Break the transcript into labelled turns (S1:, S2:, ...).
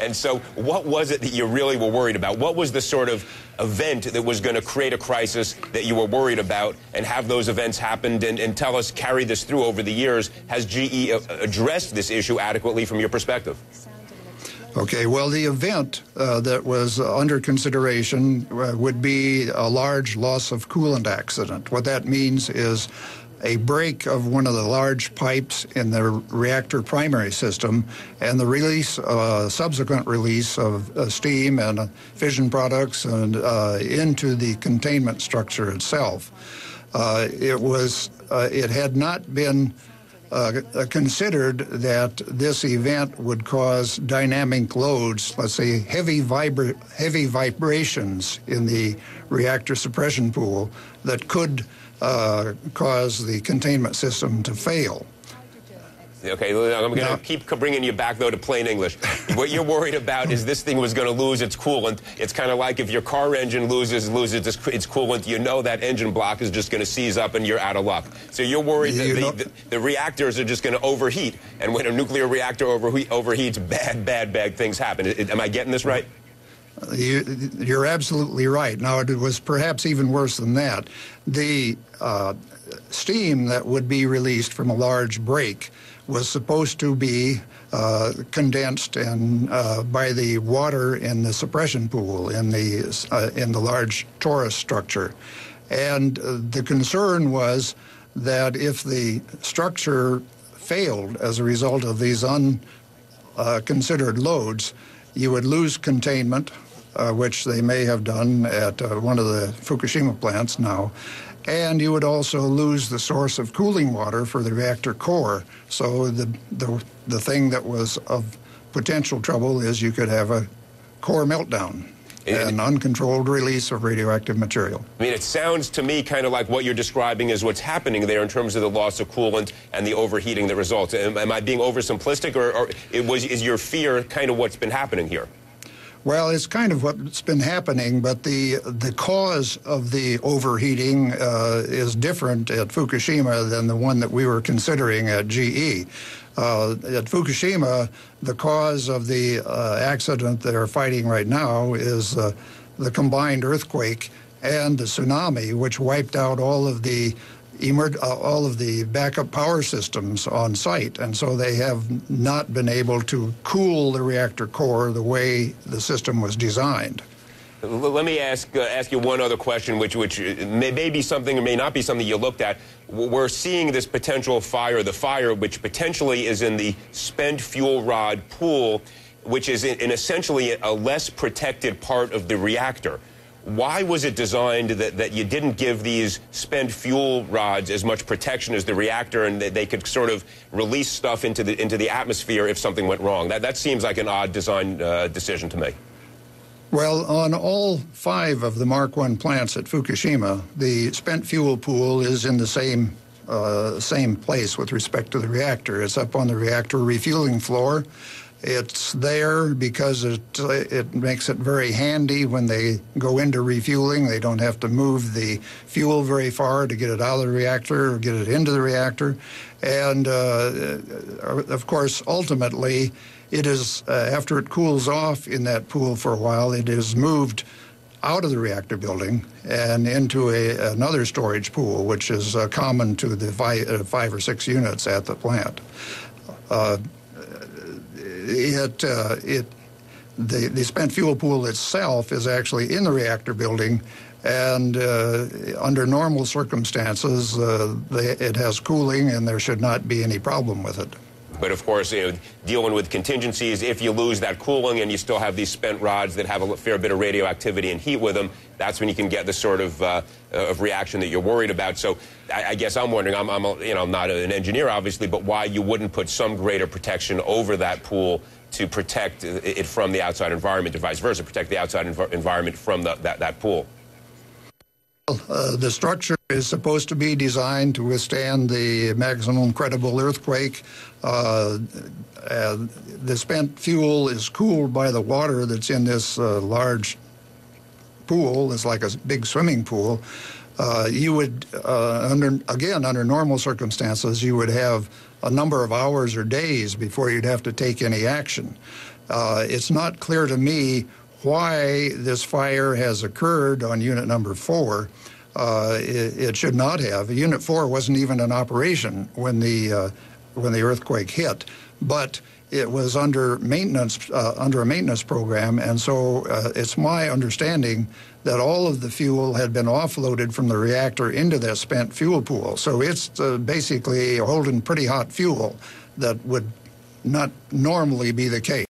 S1: And so, what was it that you really were worried about? What was the sort of event that was going to create a crisis that you were worried about? And have those events happened? And, and tell us, carry this through over the years. Has GE addressed this issue adequately from your perspective?
S2: Okay, well, the event uh, that was under consideration uh, would be a large loss of coolant accident. What that means is a break of one of the large pipes in the reactor primary system and the release, uh, subsequent release of uh, steam and uh, fission products and uh, into the containment structure itself. Uh, it was, uh, it had not been considered that this event would cause dynamic loads, let's say heavy, vibra- heavy vibrations in the reactor suppression pool that could uh, cause the containment system to fail.
S1: Okay, I'm going to keep bringing you back, though, to plain English. what you're worried about is this thing was going to lose its coolant. It's kind of like if your car engine loses loses its, its coolant, you know that engine block is just going to seize up and you're out of luck. So you're worried that the, the, the, reactors are just going to overheat. And when a nuclear reactor overheat, overheats, bad, bad, bad things happen. Am I getting this right?
S2: You, are absolutely right. Now, it was perhaps even worse than that. The uh, steam that would be released from a large break was supposed to be uh, condensed and uh, by the water in the suppression pool in the uh, in the large torus structure, and uh, the concern was that if the structure failed as a result of these unconsidered loads, you would lose containment uh, which they may have done at uh, one of the Fukushima plants now. And you would also lose the source of cooling water for the reactor core. So the, the, the thing that was of potential trouble is you could have a core meltdown an uncontrolled release of radioactive material.
S1: I mean, it sounds to me kind of like what you're describing is what's happening there in terms of the loss of coolant and the overheating that results. Am, am I being oversimplistic, or, or it was, is your fear kind of what's been happening here?
S2: Well, it's kind of what's been happening, but the the cause of the overheating uh, is different at Fukushima than the one that we were considering at GE. Uh, at Fukushima, the cause of the uh, accident they're fighting right now is uh, the combined earthquake and the tsunami, which wiped out all of the emer- uh, all of the backup power systems on site, and so they have not been able to cool the reactor core the way the system was designed.
S1: Let me ask uh, ask you one other question, which which may, may, be something or may not be something you looked at. We're seeing this potential fire, the fire which potentially is in the spent fuel rod pool, which is in, in essentially a less protected part of the reactor. Why was it designed that, that you didn't give these spent fuel rods as much protection as the reactor and that they could sort of release stuff into the, into the atmosphere if something went wrong? That, that seems like an odd design uh, decision to me.
S2: Well, on all five of the Mark I plants at Fukushima, the spent fuel pool is in the same uh, same place with respect to the reactor. It's up on the reactor refueling floor. It's there because it, it makes it very handy when they go into refueling. They don't have to move the fuel very far to get it out of the reactor or get it into the reactor. And uh, of course, ultimately, it is, uh, after it cools off in that pool for a while, it is moved out of the reactor building and into a, another storage pool, which is uh, common to the five, uh, five, or six units at the plant. Uh, it uh, it the, the spent fuel pool itself is actually in the reactor building, and uh, under normal circumstances, uh, they, it has cooling, and there should not be any problem with it.
S1: But of course, you know, dealing with contingencies, if you lose that cooling and you still have these spent rods that have a fair bit of radioactivity and heat with them, that's when you can get the sort of, uh, of reaction that you're worried about. So I, I guess I'm wondering, I'm, I'm a, you know, I'm not an engineer, obviously, but why you wouldn't put some greater protection over that pool to protect it from the outside environment and vice versa, protect the outside env environment from the, that, that pool.
S2: Uh, the structure is supposed to be designed to withstand the maximum credible earthquake. Uh, uh, the spent fuel is cooled by the water that's in this uh, large pool. It's like a big swimming pool. Uh, you would, uh, under again, under normal circumstances, you would have a number of hours or days before you'd have to take any action. It's not clear to me why this fire has occurred on unit number four. Uh, it, it, should not have. Unit four wasn't even in operation when the uh, when the earthquake hit, but it was under maintenance uh, under a maintenance program, and so uh, it's my understanding that all of the fuel had been offloaded from the reactor into that spent fuel pool. So it's uh, basically holding pretty hot fuel that would not normally be the case.